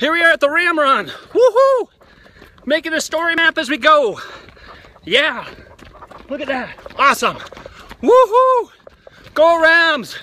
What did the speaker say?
Here we are at the Ram Run. Woohoo! Making a story map as we go. Yeah. Look at that. Awesome. Woohoo! Go Rams!